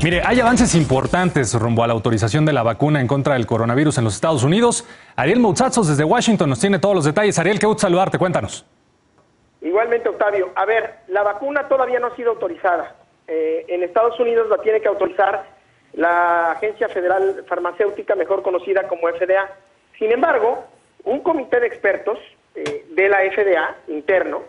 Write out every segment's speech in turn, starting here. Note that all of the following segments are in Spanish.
Mire, hay avances importantes rumbo a la autorización de la vacuna en contra del coronavirus en los Estados Unidos. Ariel Moutzazos desde Washington nos tiene todos los detalles. Ariel, qué gusto saludarte, cuéntanos. Igualmente, Octavio. A ver, la vacuna todavía no ha sido autorizada. Eh, en Estados Unidos la tiene que autorizar la Agencia Federal Farmacéutica, mejor conocida como FDA. Sin embargo, un comité de expertos eh, de la FDA, interno,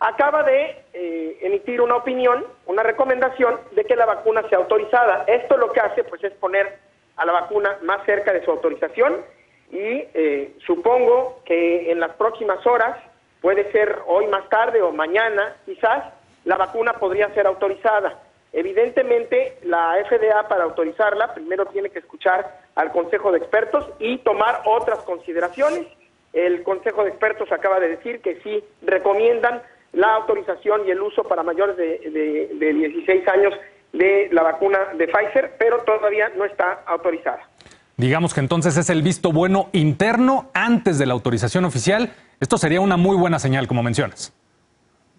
acaba de eh, emitir una opinión, una recomendación de que la vacuna sea autorizada. Esto lo que hace pues es poner a la vacuna más cerca de su autorización y eh, supongo que en las próximas horas, puede ser hoy más tarde o mañana quizás, la vacuna podría ser autorizada. Evidentemente, la FDA para autorizarla primero tiene que escuchar al Consejo de Expertos y tomar otras consideraciones. El Consejo de Expertos acaba de decir que sí recomiendan la autorización y el uso para mayores de, 16 años de la vacuna de Pfizer, pero todavía no está autorizada. Digamos que entonces es el visto bueno interno antes de la autorización oficial. Esto sería una muy buena señal, como mencionas.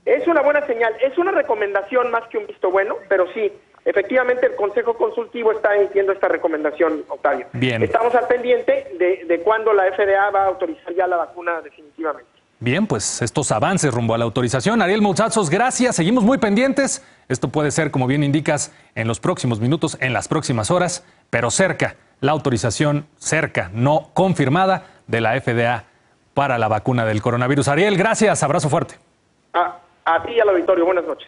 Es una buena señal, es una recomendación más que un visto bueno, pero sí, efectivamente el Consejo Consultivo está emitiendo esta recomendación, Octavio. Bien. Estamos al pendiente de, de cuándo la FDA va a autorizar ya la vacuna definitivamente. Bien, pues estos avances rumbo a la autorización. Ariel Mouchazos, gracias. Seguimos muy pendientes. Esto puede ser, como bien indicas, en los próximos minutos, en las próximas horas, pero cerca, la autorización cerca, no confirmada, de la FDA para la vacuna del coronavirus. Ariel, gracias. Abrazo fuerte. a ti y al auditorio. Buenas noches.